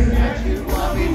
you, that you love me.